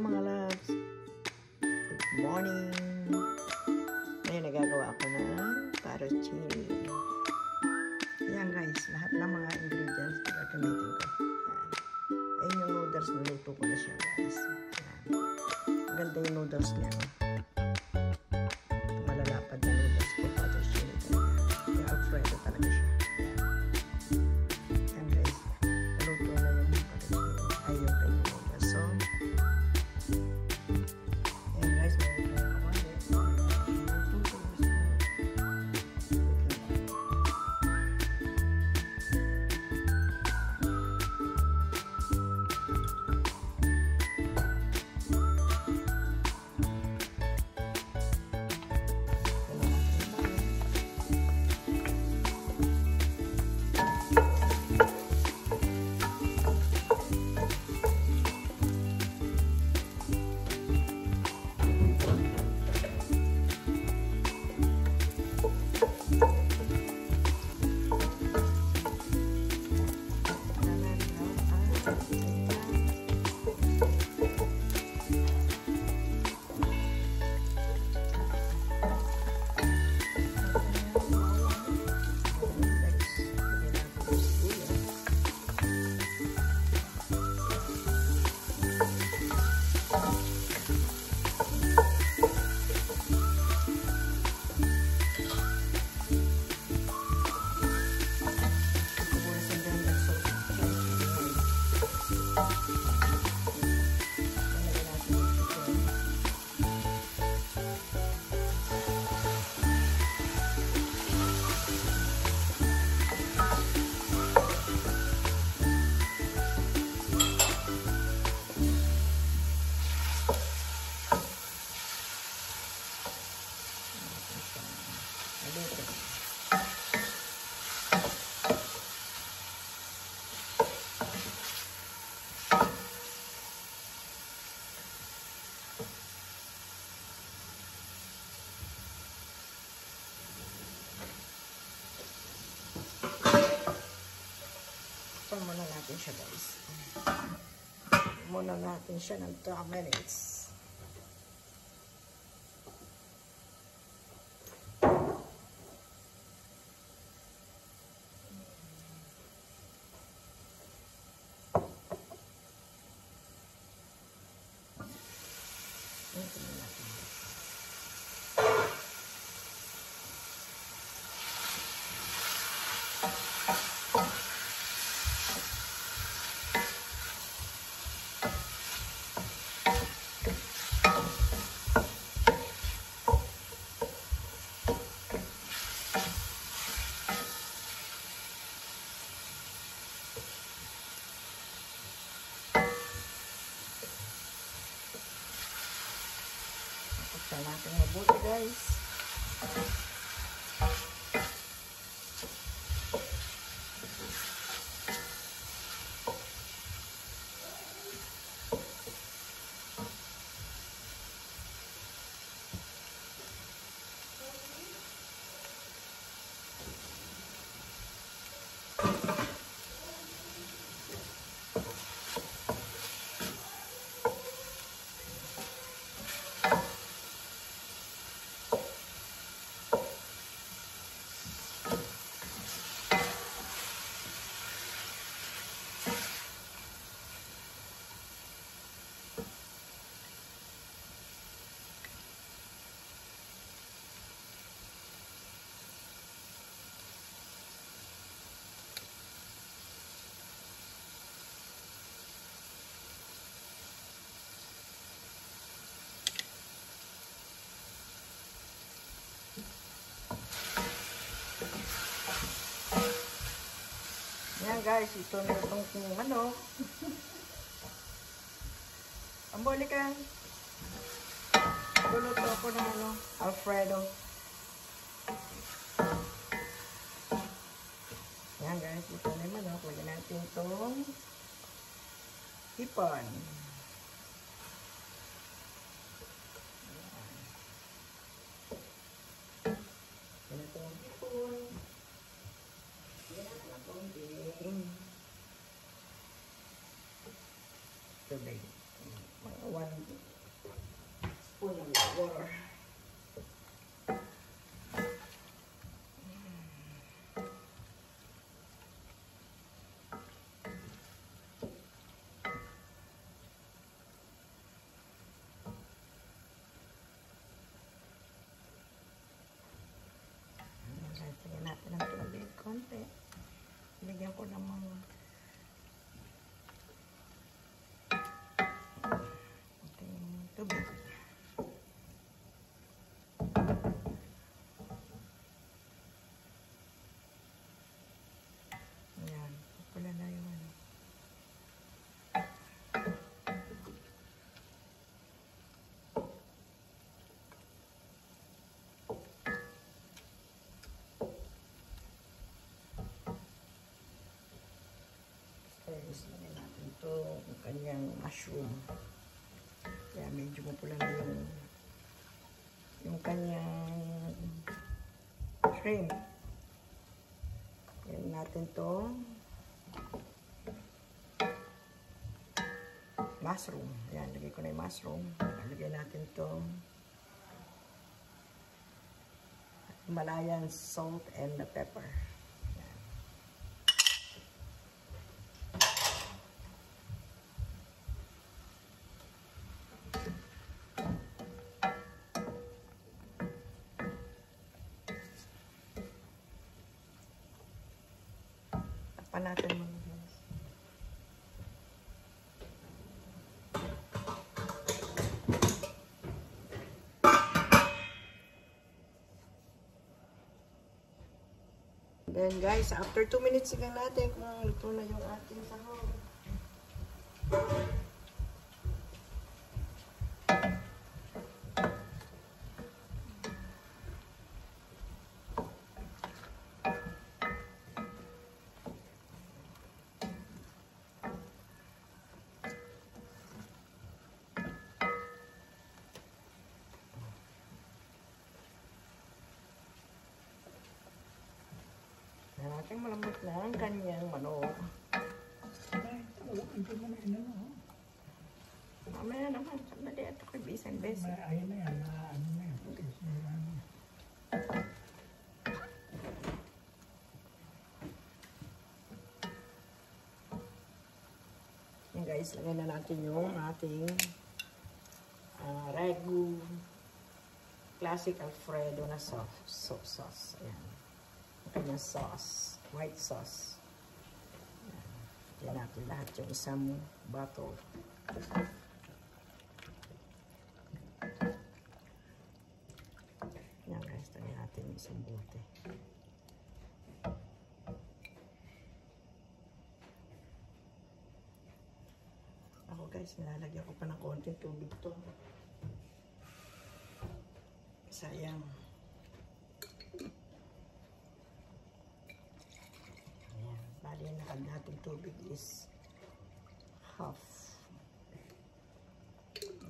mga loves. Good morning. Ngayon nagagawa ako ng carrot chili. Ayan guys, lahat ng mga ingredients gagamitin ko. Ayan. Ayun yung noodles, niluto ko na siya guys. Ayan. Maganda yung noodles niya. No? Natin siya guys. Muna natin siya ng 2 minutes. Buksan natin mabuti guys. Guys, ito na itong kung ano. Amboli ka. Luluto ako ng ano, Alfredo. Yan guys, ito na yung manok. Lagyan natin itong hipon. Yan itong hipon. Tubig. one spoon of water. Kanyang mushroom. Kaya medyo mapula na yung yung kanyang shrimp. Yan natin to mushroom. Ayan, lagay ko na yung mushroom. Lagay natin to Himalayan salt and the pepper. Then guys, after 2 minutes sigang natin kung luto na yung ating sahog. Yan natin malambot na ang kanyang manok. Mamaya naman, sandali at ako'y bisan bes. May ayun na yan, na ano na yan. Ano. Yan guys, lagay na natin yung ating uh, Ragu Classic Alfredo na sauce. So, sauce. Ayan. Ang kanyang sauce. White sauce. Yan natin lahat yung isang bottle. Yan guys, lagay natin yung isang bote. Ako guys, nilalagyan ko pa ng konting tubig to. Sayang. Ayan. Bali, nakagating tubig is half.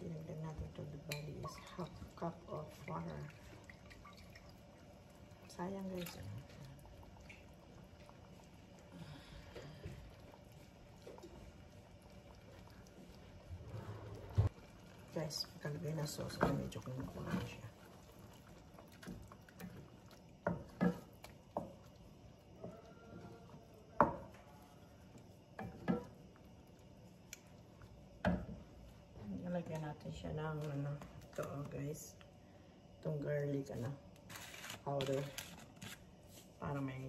Dinagdag natin tubig. Bali is half cup of water. Sayang guys. Guys, kalagay na sauce. Medyo kumukuha na siya. Nalagyan natin siya ng ano, ito oh, guys. Itong garlic ano, powder. Para may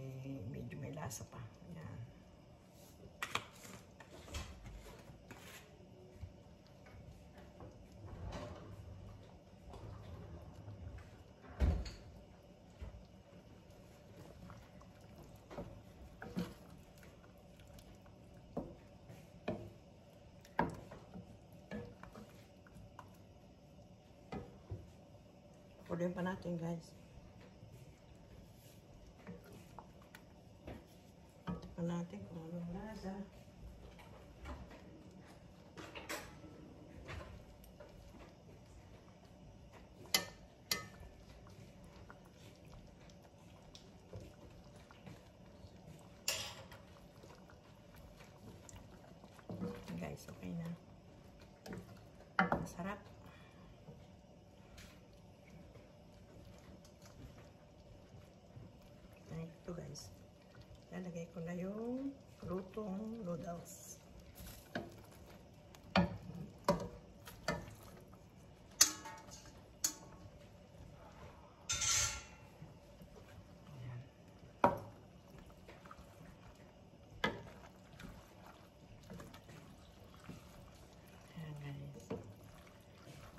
medyo may lasa pa. Puliin pa natin guys. Tignan natin kung anong lasa. Guys, okay na. Sarap. Ay, ito guys. Lalagay ko na yung lutong noodles. Ayan.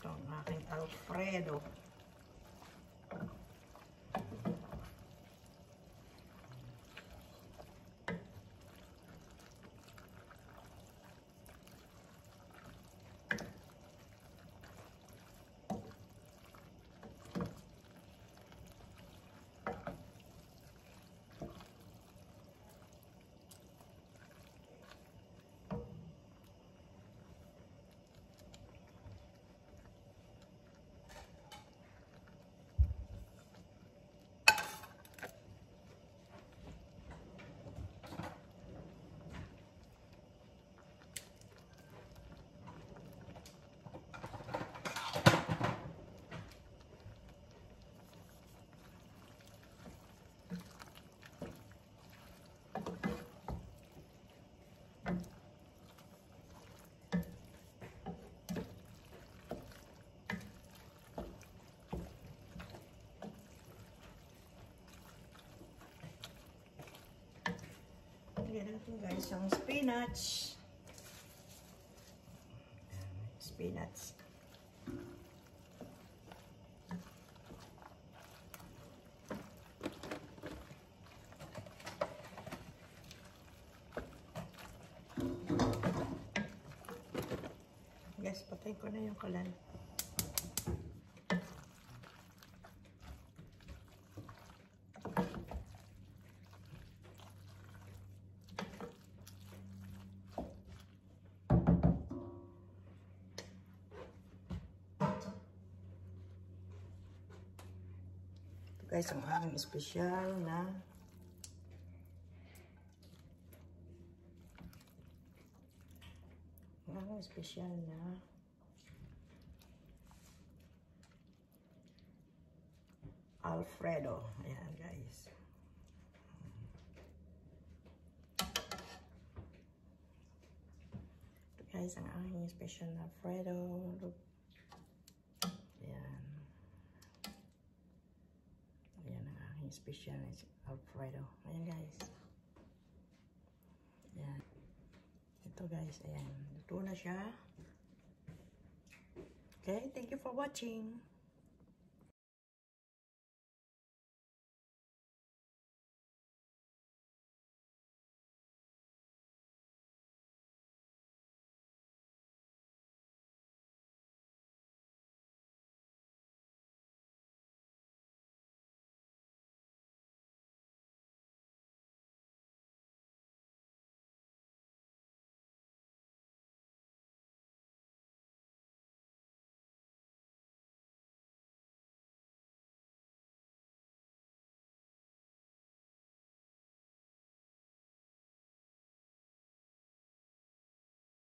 Ito ang aking Alfredo. Lagyan natin guys yung spinach. Spinach. Guys, patay ko na yung kalan. Guys, ang aming espesyal na ang aming espesyal na Alfredo. Ayan guys. Ito guys, ang aming special na Alfredo. Look. Ayan. Ayan ang aking special na Alfredo. Ayan guys. Ayan. Ito guys, ayan. Luto na siya. Okay, thank you for watching.